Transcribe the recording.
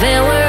there were